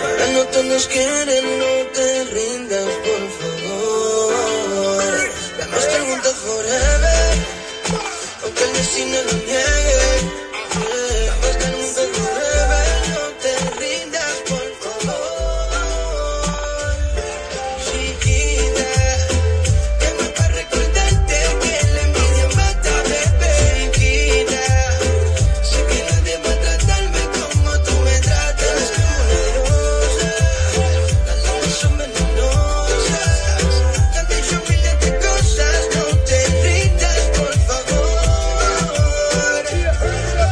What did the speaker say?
Ahora no te nos quieren, no te rindas, por favor. Dame preguntas forever, aunque el destino niegue.